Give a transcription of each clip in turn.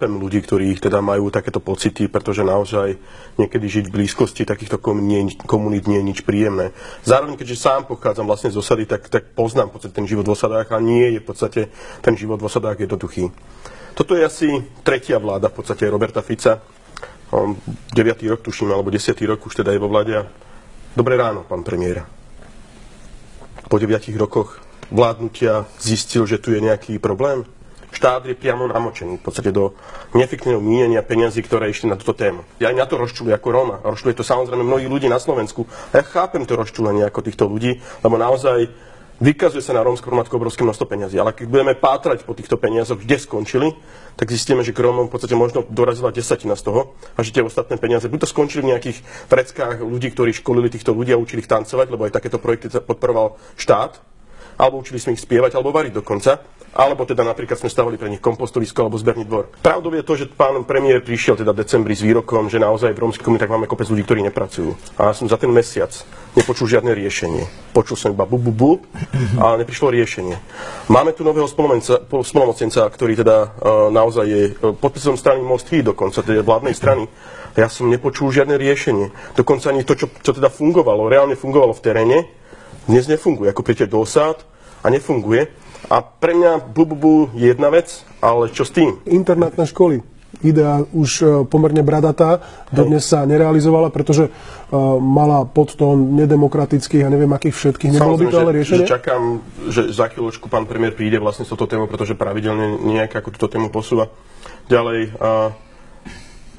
chápem ľudí, ktorí teda majú takéto pocity, pretože naozaj niekedy žiť v blízkosti takýchto komunít nie je nič príjemné. Zároveň, keďže sám pochádzam vlastne z osady, tak, tak poznám v podstate ten život v osadách a nie je v podstate ten život v osadách jednoduchý. Toto je asi tretia vláda v podstate Roberta Fica. 9. rok tuším, alebo 10. rok už teda je vo vláde. Dobré ráno, pán premiér. Po 9 rokoch vládnutia zistil, že tu je nejaký problém? Štát je priamo namočený v podstate do neefektívneho mínenia peniazy, ktoré išli na túto tému. Ja aj na to rozčulujem ako Róma. Rozčuluje to samozrejme mnohí ľudí na Slovensku. A ja chápem to rozčulenie ako týchto ľudí, lebo naozaj vykazuje sa na rómsku hromádku obrovské množstvo peniazí. Ale keď budeme pátrať po týchto peniazoch, kde skončili, tak zistíme, že k Rómom v podstate možno dorazila desatina z toho a že tie ostatné peniaze buď to skončili v nejakých vreckách ľudí, ktorí školili týchto ľudí a učili ich tancovať, lebo aj takéto projekty podporoval štát, alebo učili sme ich spievať alebo variť dokonca alebo teda napríklad sme stavali pre nich kompostovisko alebo zberný dvor. Pravdou je to, že pán premiér prišiel teda v decembri s výrokom, že naozaj v rómskych komunitách máme kopec ľudí, ktorí nepracujú. A ja som za ten mesiac nepočul žiadne riešenie. Počul som iba bu, bu, bu ale neprišlo riešenie. Máme tu nového spolomocenca, ktorý teda uh, naozaj je uh, podpisom strany Most Hí dokonca, teda vládnej strany. Ja som nepočul žiadne riešenie. Dokonca ani to, čo, čo teda fungovalo, reálne fungovalo v teréne, dnes nefunguje. Ako príte do osád a nefunguje. A pre mňa bububu je jedna vec, ale čo s tým? Internátne školy. Idea už e, pomerne bradatá, dodnes sa nerealizovala, pretože uh, mala podtón nedemokratických a neviem akých všetkých. Nebolo by to ale riešenie? Že čakám, že za chvíľočku pán premiér príde vlastne s touto témou, pretože pravidelne nejak ako túto tému posúva. Ďalej, uh,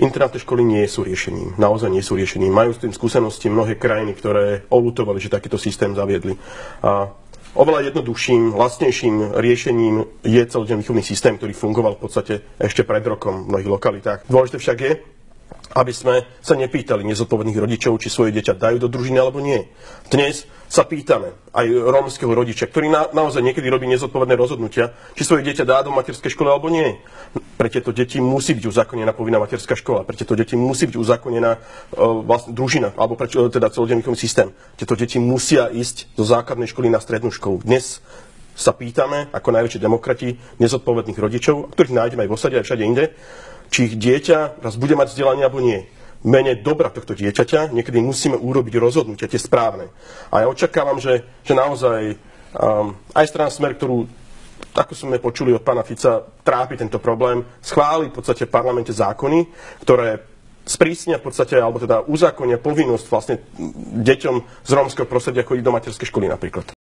Internátne školy nie sú riešením, naozaj nie sú riešením. Majú s tým skúsenosti mnohé krajiny, ktoré olutovali, že takýto systém zaviedli. A Oveľa jednoduchším, vlastnejším riešením je celodenný výchovný systém, ktorý fungoval v podstate ešte pred rokom v mnohých lokalitách. Dôležité však je, aby sme sa nepýtali nezodpovedných rodičov, či svoje dieťa dajú do družiny alebo nie. Dnes sa pýtame aj rómskeho rodiča, ktorý na, naozaj niekedy robí nezodpovedné rozhodnutia, či svoje dieťa dá do materskej školy alebo nie. Pre tieto deti musí byť uzákonená povinná materská škola, pre tieto deti musí byť uzákonená uh, vlastne družina, alebo pre, teda celodenný systém. Tieto deti musia ísť do základnej školy na strednú školu. Dnes sa pýtame, ako najväčší demokrati, nezodpovedných rodičov, ktorých nájdeme aj v osade, aj všade inde, či ich dieťa raz bude mať vzdelanie alebo nie mene dobra tohto dieťaťa, niekedy musíme urobiť rozhodnutia, tie správne. A ja očakávam, že, že naozaj um, aj strana Smer, ktorú ako sme počuli od pána Fica, trápi tento problém, schváli v podstate v parlamente zákony, ktoré sprísnia v podstate, alebo teda uzákonia povinnosť vlastne deťom z rómskeho prostredia chodiť do materskej školy napríklad.